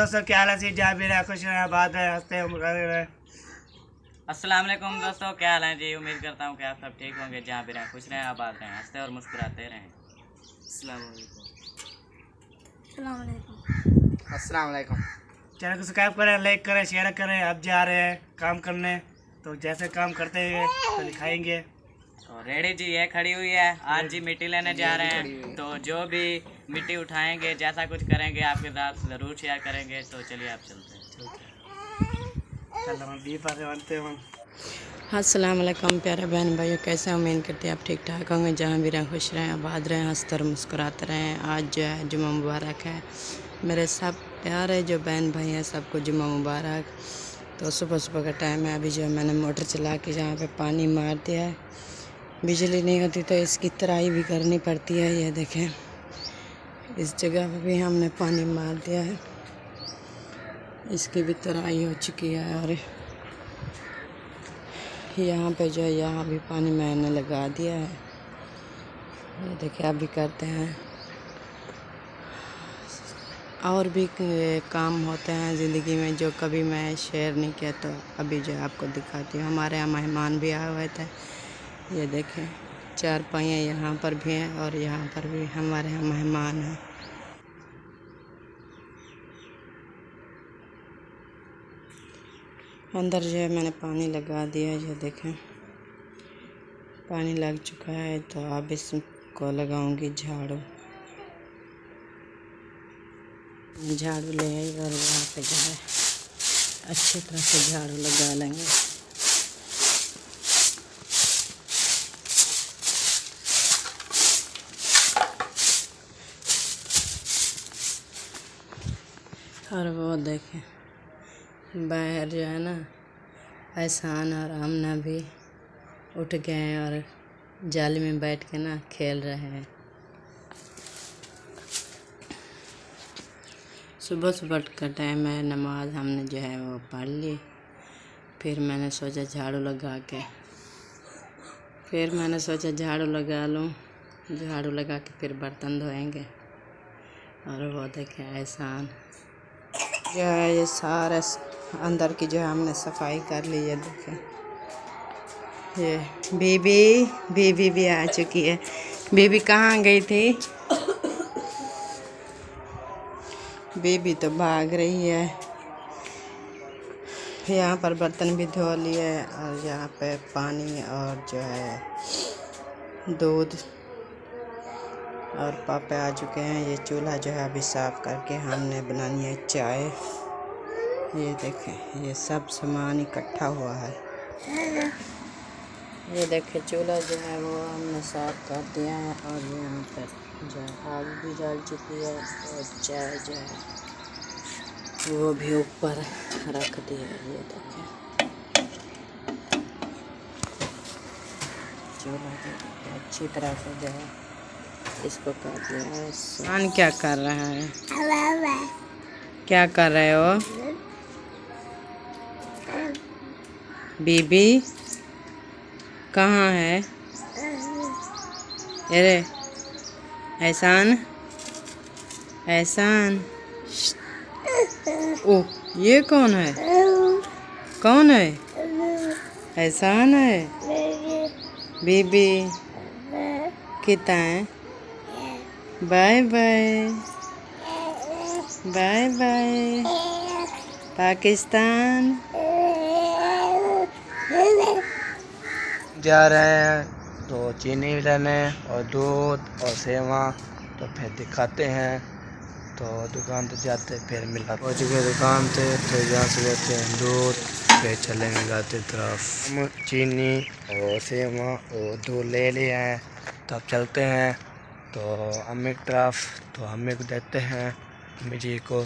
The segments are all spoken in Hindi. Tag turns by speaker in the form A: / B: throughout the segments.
A: दोस्तों क्या हाल है? जी जहाँ भी रहे खुश रहे बात है हँसते हैं
B: अस्सलाम वालेकुम दोस्तों क्या हाल है? जी उम्मीद करता हूँ कि आप सब ठीक होंगे जहाँ भी रहें खुश रहें आबाद रहें हँसते और मुस्कुराते रहें। अस्सलाम वालेकुम
C: अस्सलाम वालेकुम
A: चैनल को सब्सक्राइब करें लाइक करें शेयर करें अब जा रहे हैं काम करने तो जैसे काम करते हैं तो दिखाएँगे।
B: तो रेडी जी ये खड़ी हुई है। आज जी मिट्टी लेने जा रहे हैं। तो जो भी मिट्टी उठाएँगे जैसा कुछ करेंगे आपके साथ ज़रूर शेयर करेंगे। तो चलिए आप चलते हैं।
D: वालेकुम प्यारे बहन भाइयों कैसे? उम्मीद करते हैं आप ठीक ठाक होंगे। जहाँ भी रहें, खुश रहें, आबाद रहें, हँसते और मुस्कुराते रहें। आज जो है, जुम्मा मुबारक है। मेरे सब प्यारे जो बहन भाई हैं, सबको जुम्मा मुबारक। तो सुबह सुबह का टाइम है। अभी जो है, मैंने मोटर चला के जहाँ पे पानी मार दिया है। बिजली नहीं होती तो इसकी तराई भी करनी पड़ती है। ये देखें, इस जगह पर भी हमने पानी मार दिया है। इसकी भी तराई हो चुकी है और यहाँ पे जो है, यहाँ भी पानी मैंने लगा दिया है। ये देखिए अभी करते हैं। और भी काम होते हैं ज़िंदगी में, जो कभी मैं शेयर नहीं किया तो अभी जो आपको दिखाती हूँ। हमारे यहाँ मेहमान भी आए हुए थे। ये देखें चार पहिए यहाँ पर भी हैं और यहाँ पर भी हमारे यहाँ मेहमान हैं। अंदर जो है मैंने पानी लगा दिया ये देखें। पानी लग चुका है तो अब इसको लगाऊँगी झाड़ू। झाड़ू ले आई और यहाँ पे जो है अच्छी तरह से झाड़ू लगा लेंगे। और वो देखें। बाहर जो है ना, एहसान और आमना भी उठ गए हैं और जाली में बैठ के ना खेल रहे हैं। सुबह सुबह का टाइम है, नमाज़ हमने जो है वो पढ़ ली। फिर मैंने सोचा झाड़ू लगा के, फिर मैंने सोचा झाड़ू लगा लूँ। झाड़ू लगा के फिर बर्तन धोएँगे और वो देखें एहसान। जो है ये सारा अंदर की जो है हमने सफ़ाई कर ली है देखें। ये बीबी बीबी भी आ चुकी है। बीबी कहाँ गई थी? बीबी तो भाग रही है। यहाँ पर बर्तन भी धो लिए और यहाँ पे पानी और जो है दूध और पापा आ चुके हैं। ये चूल्हा जो है अभी साफ़ करके हमने बनानी है चाय। ये देखें ये सब सामान इकट्ठा हुआ है। ये देखें चूल्हा जो है वो हमने साफ़ कर दिया है और यहाँ पर जो है आग भी जल चुकी है और चाय जो है वो भी ऊपर रख दी है। ये देखें। चूल्हा जो है अच्छी तरह से जो है इसको कर दिया है। सान क्या कर रहा है? क्या कर रहे हो? बीबी, कहाँ है? अरे, एहसान एहसान। ओ ये कौन है? कौन है? एहसान है? बीबी, कितना है? Bye bye. Bye bye. Pakistan.
C: जा रहे हैं तो चीनी लेने और दूध और सेवा तो फिर दिखाते हैं। तो दुकान पे जाते, फिर मिला। पहुँच गए दुकान पे तो यहाँ से लेते हैं दूध, फिर चलेंगे गाते तरफ़। चीनी और सेवा और दूध ले लिए हैं। तो अब चलते हैं। तो अम्मी तरफ़ तो अम्मी को देते हैं। अम्मी जी को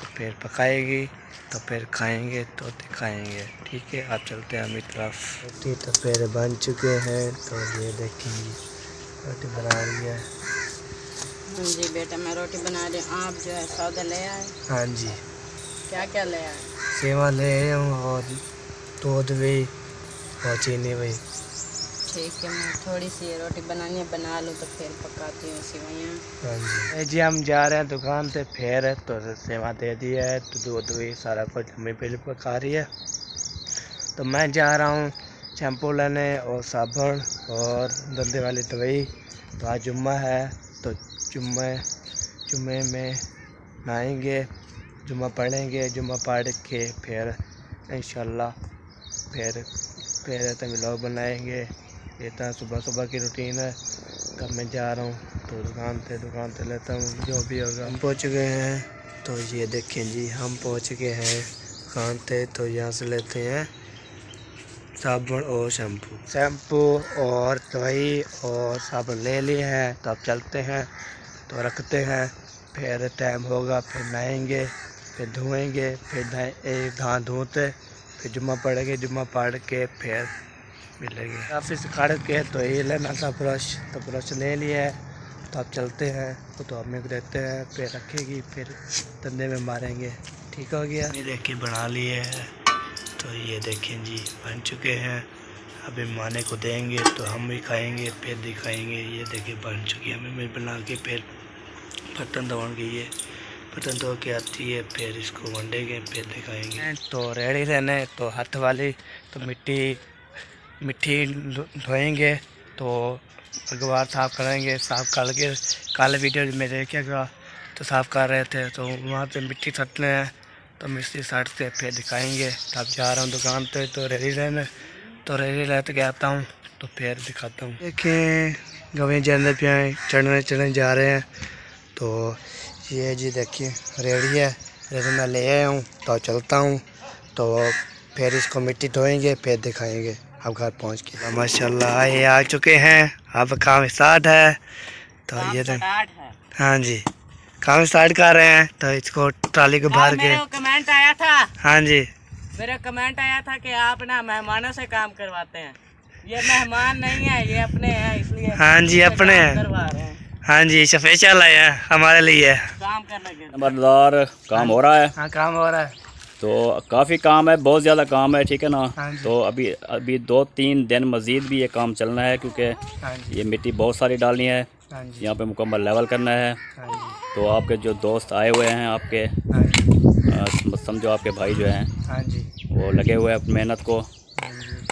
C: तो फिर पकाएगी तो फिर खाएँगे तो दिखाएँगे। ठीक है आप चलते हैं हमें तरफ़। रोटी तो फिर बन चुके हैं तो ये देखेंगे रोटी बना रही है।
D: हाँ जी बेटा मैं रोटी बना रही हूँ आप जो है सौदा ले आए।
C: हाँ जी।
D: क्या क्या ले आए?
C: सेवा ले आया हूँ और दूध भी और चीनी भी।
D: ठीक है, मैं थोड़ी सी रोटी बनानी है, बना लूँ तो फिर पकाती हूँ सिवैयाँ
C: हाँ जी। हम जा रहे हैं दुकान पे फिर तो सेवा दे दी है तो दूध भी सारा कुछ हमें बिल पका रही है। तो मैं जा रहा हूँ शैम्पू लेने और साबुन और दंदे वाली दवाई। तो आज जुम्मा है तो जुम्मे जुम्मे में नहाएँगे, जुम्मा पढ़ेंगे, जुम्मा पढ़ के फिर इंशाल्लाह फिर फिर तो व्लॉग बनाएँगे। ये तो सुबह सुबह की रूटीन है। तब मैं जा रहा हूँ तो दुकान पे दुकान पे लेता हूँ। जो भी होगा। हम पहुँच गए हैं। तो ये देखें जी, हम पहुँच गए हैं दुकान पे। तो यहाँ से लेते हैं साबुन और शैम्पू। शैम्पू और दवाई और साबुन ले लिए हैं। तो अब चलते हैं। तो रखते हैं। फिर टाइम होगा, फिर नहाएँगे, फिर धोएँगे, फिर एक धान धोते, फिर जुम्मा पढ़ेंगे, जुम्मा पढ़ के फिर मिलेंगे। काफ़ी से खड़ के तो ये लेना था ब्रश तो ब्रश ले लिया है। तो आप चलते हैं वो तो हमें देते हैं फिर रखेगी फिर धंधे में मारेंगे। ठीक हो गया? ये देखिए बना लिए है। तो ये देखें जी बन चुके हैं। अभी माने को देंगे तो हम भी खाएँगे फिर दिखाएँगे। ये देखिए बन चुकी है। हमें बना के फिर बर्तन धोएँगे ये बर्तन धो के आती है फिर इसको वंडेंगे फिर दिखाएँगे। तो रेडी रहने तो हाथ वाली तो मिट्टी मिट्टी धोएँगे तो अखबार साफ़ करेंगे, साफ़ करके काले वीडियो में देखेगा तो साफ़ कर रहे थे तो वहाँ पे मिट्टी सटने हैं तो मिट्टी साइड से फिर दिखाएँगे। तब जा रहा हूँ दुकान पे तो रेडी रहने तो रेडी रहते के आता हूँ तो फिर दिखाता हूँ। देखें, गवें जंदे पे आए, चढ़ने चढ़ने जा रहे हैं तो ये जी देखिए रेडी है रेडी मैं ले आया हूँ तो चलता हूँ तो फिर इसको मिट्टी धोएँगे, फिर दिखाएँगे। अब घर पहुँच के माशाल्लाह ये आ चुके हैं। अब काम स्टार्ट है। तो ये देख
B: स्टार्ट है।
C: हाँ जी। काम स्टार्ट कर रहे हैं। तो इसको ट्राली को भर के
B: कमेंट आया था।
C: हाँ जी।
B: मेरा कमेंट आया था कि आप ना मेहमानों से काम करवाते हैं। ये मेहमान नहीं है ये अपने हैं इसलिए
C: हाँ जी, अपने हैं।
B: हैं।
C: जी स्पेशल आया है हमारे लिए।
B: काम करने के
E: काम हो रहा है।
C: हाँ काम हो रहा है।
E: तो काफ़ी काम है बहुत ज़्यादा काम है ठीक है ना?
C: हाँ
E: तो अभी अभी दो तीन दिन मज़ीद भी ये काम चलना है क्योंकि
C: हाँ
E: ये मिट्टी बहुत सारी डालनी है।
C: हाँ
E: यहाँ पे मुकम्मल लेवल करना है। तो आपके जो दोस्त आए हुए हैं आपके समझो आपके भाई जो हैं वो लगे हुए हैं मेहनत को।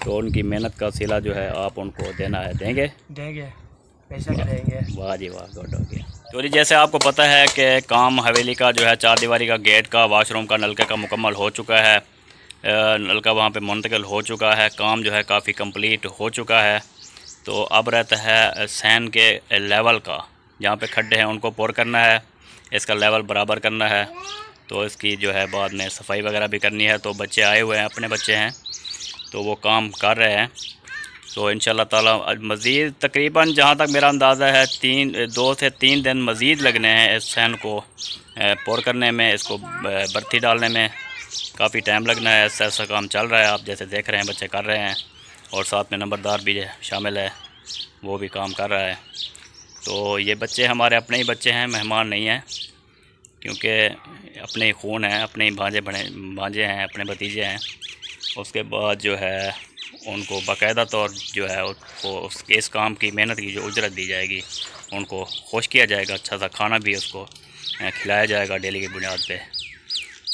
E: तो उनकी मेहनत का सिला जो है आप उनको देना है देंगे?
C: देंगे। पैसा देंगे।
E: वाह जी वाह गुड हो गया तो जी, जैसे आपको पता है कि काम हवेली का जो है, चार दीवारी का गेट का वाशरूम का, नलके का मुकम्मल हो चुका है। नलका वहाँ पे मुंतकिल हो चुका है। काम जो है, काफ़ी कंप्लीट हो चुका है। तो अब रहता है सैन के लेवल का, जहाँ पे खड्डे हैं, उनको पोर करना है। इसका लेवल बराबर करना है। तो इसकी जो है, बाद में सफ़ाई वगैरह भी करनी है। तो बच्चे आए हुए हैं, अपने बच्चे हैं। तो वो काम कर रहे हैं। तो इन ताला मज़ीद, तकरीबन जहाँ तक मेरा अंदाज़ा है, तीन, दो से तीन दिन मज़ीद लगने हैं इस फ़ैन को पोर करने में, इसको ब- बर्ती डालने में। काफ़ी टाइम लगना है ऐसा ऐसा काम चल रहा है, आप जैसे देख रहे हैं, बच्चे कर रहे हैं, और साथ में नंबरदार भी शामिल है, वो भी काम कर रहा है। तो ये बच्चे हमारे अपने ही बच्चे हैं, मेहमान नहीं हैं, क्योंकि अपने ही खून हैं, अपने ही भांजे बने, भांजे हैं, अपने भतीजे हैं। उसके बाद जो है उनको बाकायदा तौर जो है उसको उस, इस काम की मेहनत की जो उजरत दी जाएगी, उनको खुश किया जाएगा अच्छा सा खाना भी उसको खिलाया जाएगा डेली की बुनियाद पे।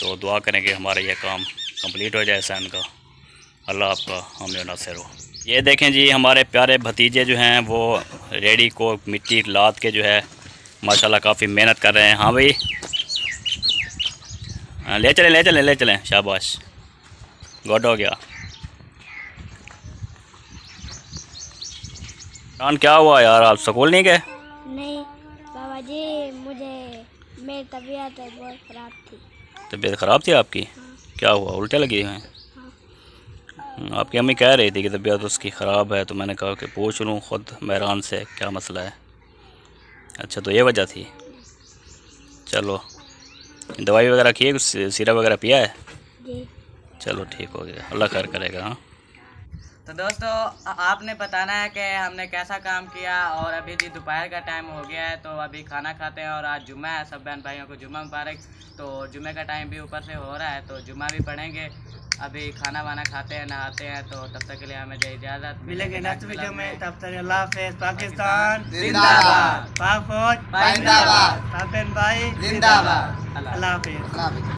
E: तो दुआ करें कि हमारा यह काम कंप्लीट हो जाए सन का। अल्लाह आपका हम नासिर हो। ये देखें जी, हमारे प्यारे भतीजे जो हैं, वो रेडी को मिट्टी, लाद के जो है, माशाल्लाह काफ़ी मेहनत कर रहे हैं। हाँ भाई। ले चलें ले चलें ले चलें, शाबाश। गुड हो गया। कान क्या हुआ यार? आप स्कूल नहीं गए?
F: नहीं बाबा जी मुझे मेरी तबीयत बहुत ख़राब थी।
E: तबीयत ख़राब थी आपकी? हाँ। क्या हुआ उल्टे लगी हैं। हम्म, आपकी अम्मी कह रही थी कि तबीयत उसकी ख़राब है तो मैंने कहा कि पूछ लूँ ख़ुद मेहरान से क्या मसला है? अच्छा तो ये वजह थी? चलो। दवाई वगैरह की है कुछ सिरप वगैरह पिया है? चलो ठीक हो गया। अल्लाह खैर करेगा हाँ?
B: तो दोस्तों आपने बताना है कि हमने कैसा काम किया और अभी जी दोपहर का टाइम हो गया है तो अभी खाना खाते हैं और आज जुम्मा है सब बहन भाइयों को जुम्मा मुबारक। तो जुम्मे का टाइम भी ऊपर से हो रहा है तो जुम्मा भी पढ़ेंगे। अभी खाना वाना खाते हैं नहाते हैं तो तब तक के लिए हमें दे इजाज़त।
C: मिलेंगे नेक्स्ट वीडियो में। तब तक अल्लाह हाफिज। पाकिस्तान।
B: जिंदाबाद।
C: पाक फौज।
B: जिंदाबाद।
C: भाई।
B: जिंदाबाद।
C: अल्लाह हाफिज।